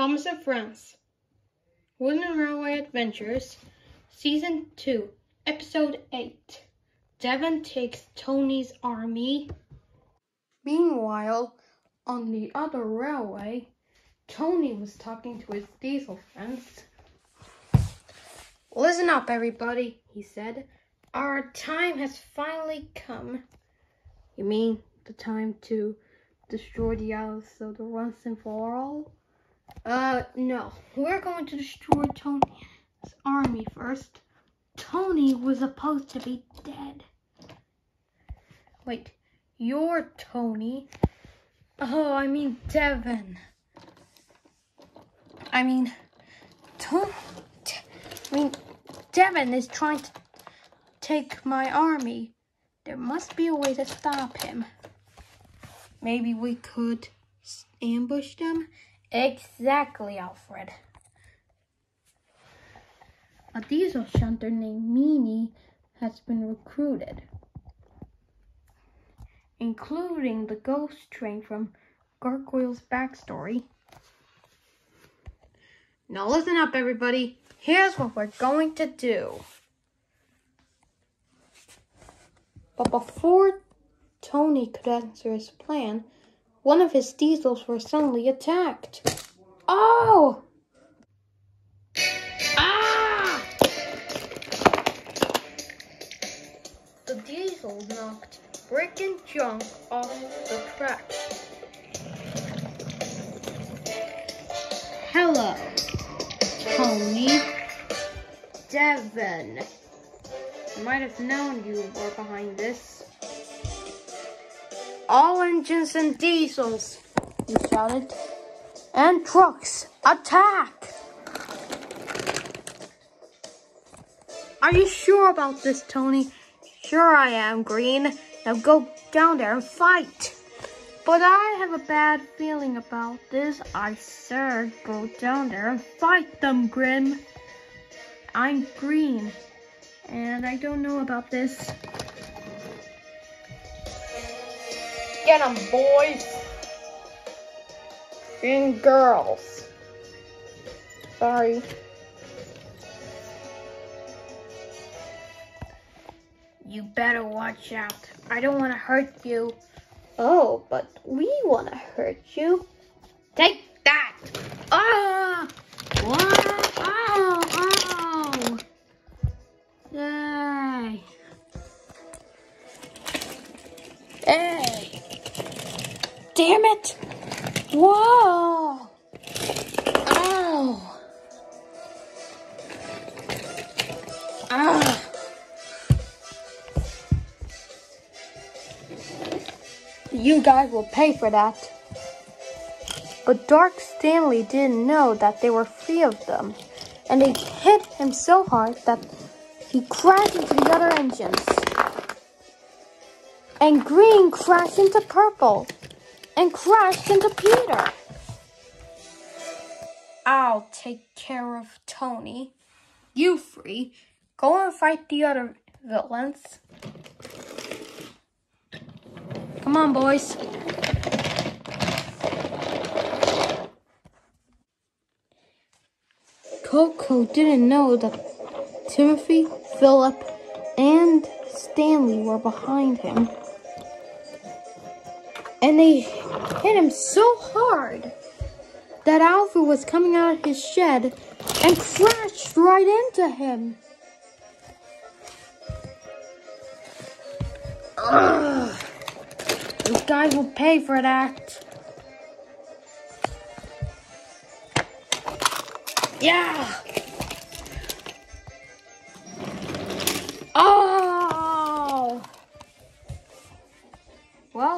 Thomas and Friends, Wooden Railway Adventures, Season 2, Episode 8. Devin takes Tony's army. Meanwhile, on the other railway, Tony was talking to his diesel friends. Listen up, everybody, he said. Our time has finally come. You mean the time to destroy the Alice of the once and for all? Uh, no. We're going to destroy Tony's army first. Tony was supposed to be dead. Wait, you're Tony? Oh, I mean Devin. I mean, Tony. I mean, Devin is trying to take my army. There must be a way to stop him. Maybe we could ambush them? Exactly, Alfred. A diesel shunter named Meanie has been recruited, including the ghost train from Gargoyle's backstory. Now listen up, everybody. Here's what we're going to do. But before Tony could answer his plan, one of his diesels were suddenly attacked. Oh! Ah! The diesel knocked brick and junk off the track. Hello, Tony. Devin. I might have known you were behind this. All engines and diesels, he shouted. And trucks, attack! Are you sure about this, Tony? Sure I am, Green. Now go down there and fight. But I have a bad feeling about this. I said go down there and fight them, Grim. I'm Green, and I don't know about this. Get 'em, boys and girls. Sorry. You better watch out. I don't want to hurt you. Oh, but we want to hurt you. Take that! Ah! What? Whoa! Ow! Ah! You guys will pay for that. But Dark Stanley didn't know that there were three of them, and they hit him so hard that he crashed into the other engines. And Green crashed into Purple, and crashed into Peter. I'll take care of Tony. You three, go and fight the other villains. Come on, boys. Coco didn't know that Timothy, Philip, and Stanley were behind him. And they hit him so hard that Alfred was coming out of his shed and crashed right into him. Ugh. Those guys will pay for that. Yeah.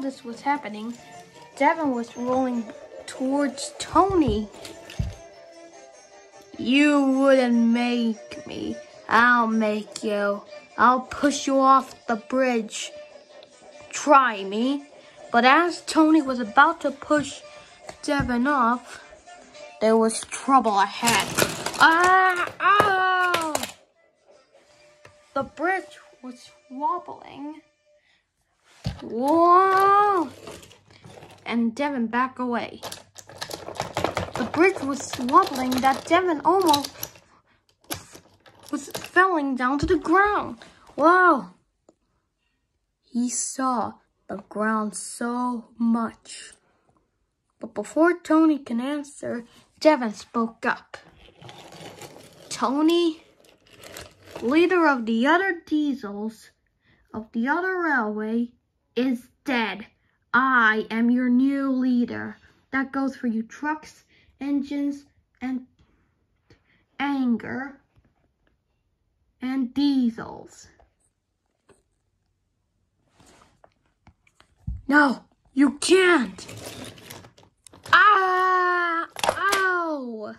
This was happening, Devin was rolling towards Tony. You wouldn't make me. I'll make you. I'll push you off the bridge. Try me. But as Tony was about to push Devin off, there was trouble ahead. Ah! Oh! The bridge was wobbling. Whoa! And Devin back away. The bridge was wobbling that Devin almost was falling down to the ground. Wow! He saw the ground so much. But before Tony can answer, Devin spoke up. Tony, leader of the other diesels of the other railway, is dead. I am your new leader. That goes for you trucks, engines, and anger, and diesels. No, you can't. Ah! Ow!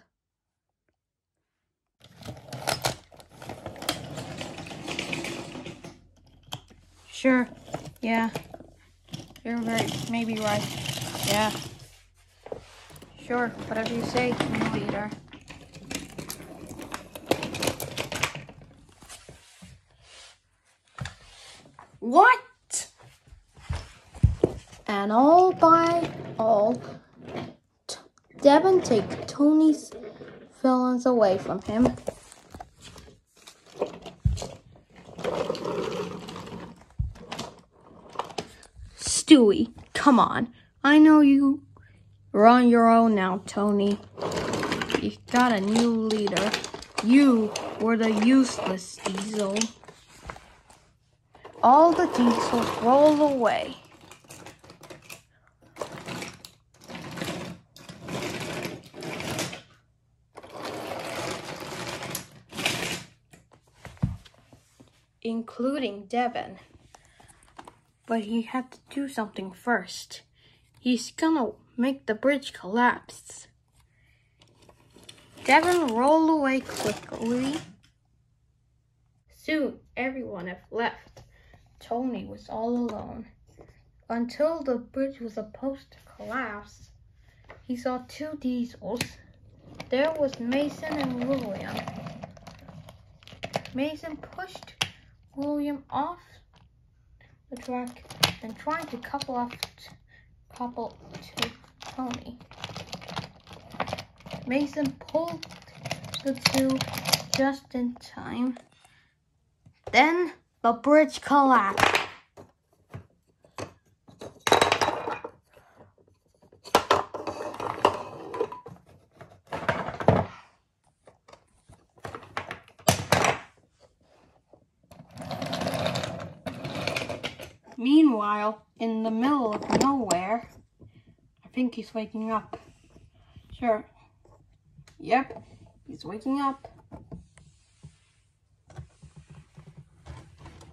Sure. Yeah. You're very maybe right. Yeah. Sure, whatever you say, new leader. What? And all by all, Devin take Tony's feelings away from him. Stewie, come on. I know you are on your own now, Tony. You got a new leader. You were the useless diesel. All the diesels roll away. Including Devin. But he had to do something first. He's gonna make the bridge collapse. Devin rolled away quickly. Soon everyone had left. Tony was all alone. Until the bridge was supposed to collapse, he saw two diesels. There was Mason and William. Mason pushed William off the track and tried to couple off couple to Tony. Mason pulled the two just in time. Then the bridge collapsed. Meanwhile, in the middle of nowhere, I think he's waking up. Sure. Yep, he's waking up.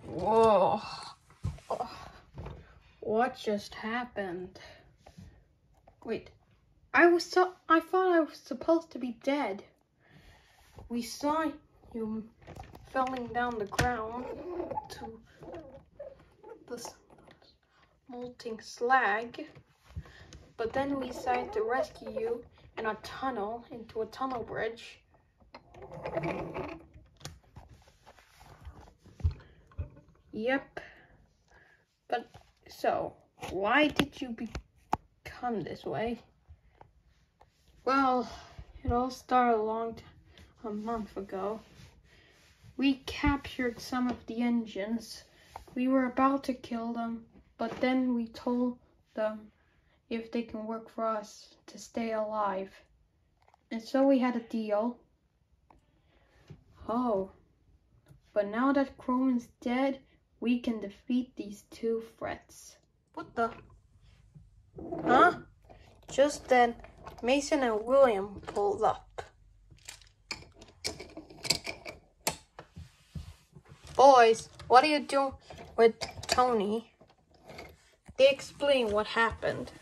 Whoa. What just happened? Wait, I was so I thought I was supposed to be dead. We saw you falling down the ground to the molting slag, but then we decided to rescue you in a tunnel into a tunnel bridge. Yep. But so, why did you become this way? Well, it all started a long a month ago. We captured some of the engines. We were about to kill them, but then we told them if they can work for us to stay alive. And so we had a deal. Oh, but now that Croman's dead, we can defeat these two threats. What the? Huh? Just then, Mason and William pulled up. Boys, what are you doing with Tony? They explain what happened.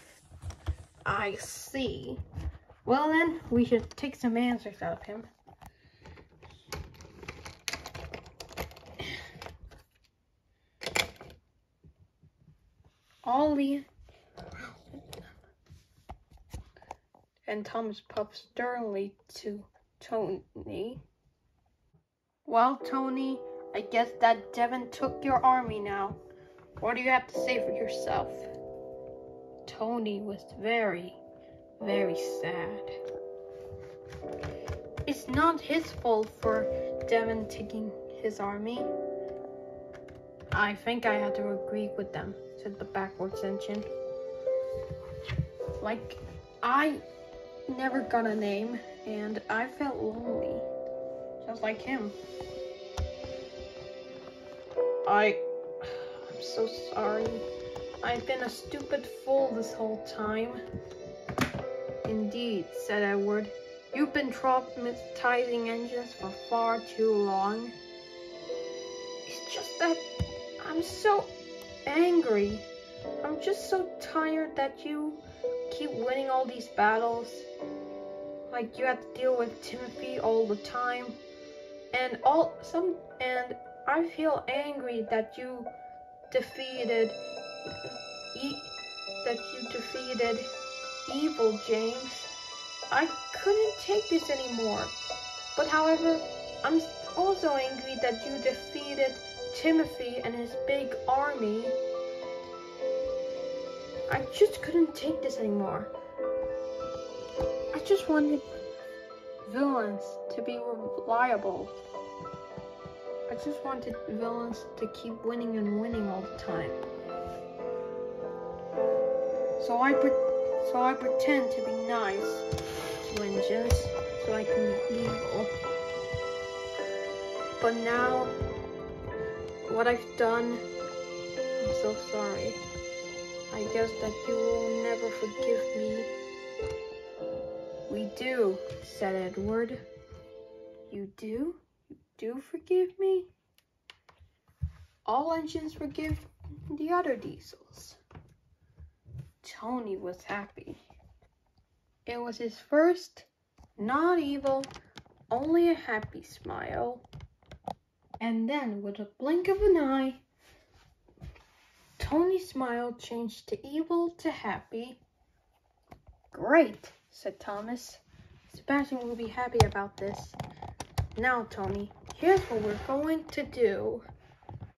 I see. Well then, we should take some answers out of him. Ollie and Thomas puffed sternly to Tony. Well, Tony, I guess that Devin took your army now. What do you have to say for yourself? Tony was very, very sad. it's not his fault for Devin taking his army. I think I had to agree with them, said the backwards engine. Like, I never got a name, and I felt lonely, just like him. I, so sorry. I've been a stupid fool this whole time. Indeed, said Edward. You've been traumatizing engines for far too long. It's just that I'm so angry. I'm just so tired that you keep winning all these battles. Like you have to deal with Timothy all the time. And all some and I feel angry that you defeated e that you defeated evil James. I couldn't take this anymore. But however, I'm also angry that you defeated Timothy and his big army. I just couldn't take this anymore. I just wanted villains to be reliable. I just wanted villains to keep winning and winning all the time. So I so I pretend to be nice to engines so I can be evil. But now what I've done, I'm so sorry. I guess that you will never forgive me. We do, said Edward. You do? Do forgive me? All engines forgive the other diesels. Tony was happy. It was his first, not evil, only a happy smile. And then, with a blink of an eye, Tony's smile changed to evil to happy. Great, said Thomas. Sebastian will be happy about this. Now, Tony, here's what we're going to do.